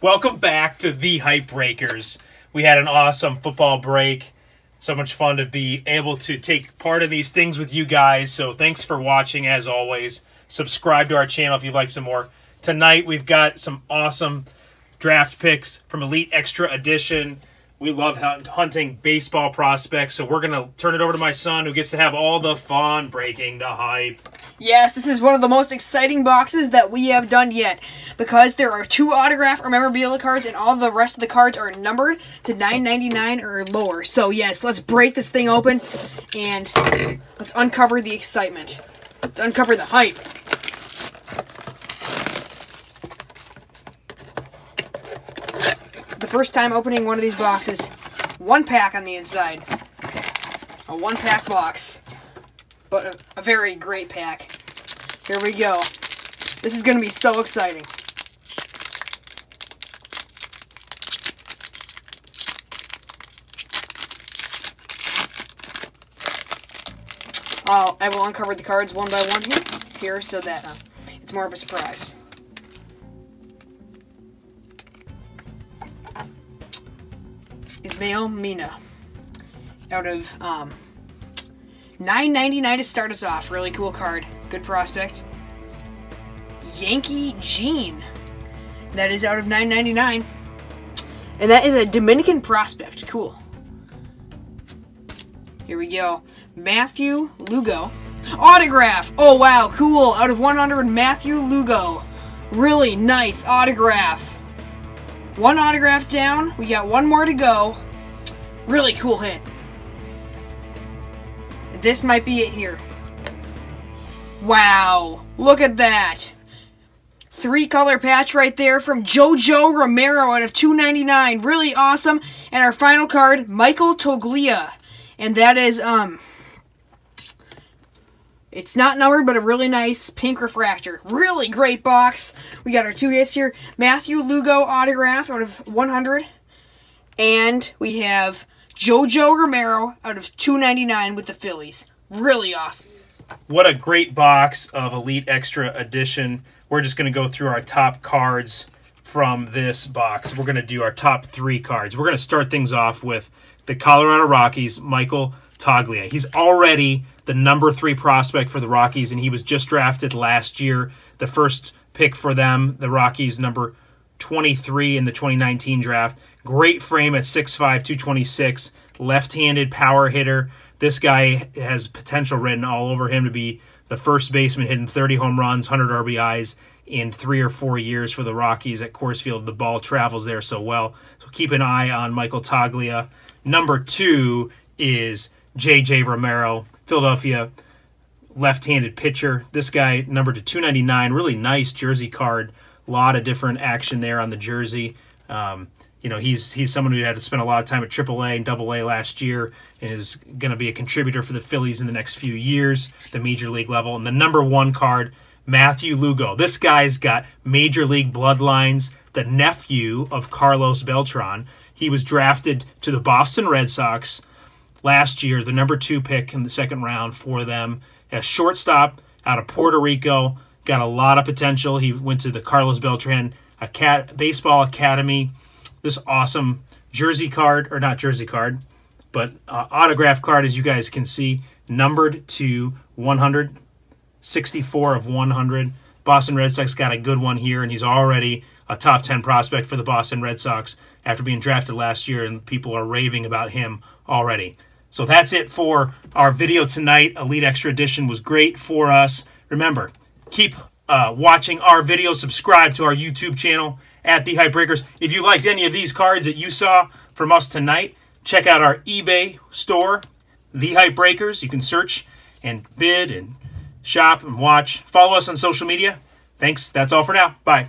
Welcome back to the Hype Breakers. We had an awesome football break. So much fun to be able to take part of these things with you guys. So thanks for watching as always. Subscribe to our channel if you'd like some more. Tonight we've got some awesome draft picks from Elite Extra Edition. We love hunting baseball prospects, so we're going to turn it over to my son who gets to have all the fun breaking the hype. Yes, this is one of the most exciting boxes that we have done yet because there are two autograph or memorabilia cards and all the rest of the cards are numbered to 9.99 or lower. So yes, let's break this thing open and let's uncover the excitement. Let's uncover the hype. It's the first time opening one of these boxes. One pack on the inside. A one pack box but a, a very great pack. Here we go. This is going to be so exciting. Uh, I will uncover the cards one by one here, here so that uh, it's more of a surprise. Ismael Mena out of um, Nine ninety nine to start us off. Really cool card. Good prospect. Yankee Gene. That is out of nine ninety nine, And that is a Dominican prospect. Cool. Here we go. Matthew Lugo. Autograph! Oh, wow, cool. Out of 100, Matthew Lugo. Really nice autograph. One autograph down. We got one more to go. Really cool hit. This might be it here. Wow. Look at that. Three color patch right there from Jojo Romero out of 299. Really awesome. And our final card, Michael Toglia. And that is, um, it's not numbered, but a really nice pink refractor. Really great box. We got our two hits here. Matthew Lugo autograph out of 100. And we have Jojo Romero out of 299 with the Phillies. Really awesome. What a great box of Elite Extra Edition. We're just going to go through our top cards from this box. We're going to do our top three cards. We're going to start things off with the Colorado Rockies, Michael Toglia. He's already the number three prospect for the Rockies, and he was just drafted last year, the first pick for them, the Rockies, number 23 in the 2019 draft. Great frame at 6'5, 226, left handed power hitter. This guy has potential written all over him to be the first baseman hitting 30 home runs, 100 RBIs in three or four years for the Rockies at Coors Field. The ball travels there so well. So keep an eye on Michael Toglia. Number two is J.J. Romero, Philadelphia left-handed pitcher. This guy number to 299, really nice jersey card. A lot of different action there on the jersey. Um, you know, he's he's someone who had to spend a lot of time at AAA and AA last year and is going to be a contributor for the Phillies in the next few years, the major league level. And the number one card, Matthew Lugo. This guy's got major league bloodlines, the nephew of Carlos Beltran. He was drafted to the Boston Red Sox last year, the number two pick in the second round for them. A shortstop out of Puerto Rico, got a lot of potential. He went to the Carlos Beltran Baseball Academy this awesome jersey card, or not jersey card, but uh, autograph card, as you guys can see, numbered to 164 of 100. Boston Red Sox got a good one here, and he's already a top 10 prospect for the Boston Red Sox after being drafted last year, and people are raving about him already. So that's it for our video tonight. Elite Extra Edition was great for us. Remember, keep uh, watching our videos, subscribe to our YouTube channel, at the Hype Breakers. If you liked any of these cards that you saw from us tonight, check out our eBay store, The Hype Breakers. You can search and bid and shop and watch. Follow us on social media. Thanks. That's all for now. Bye.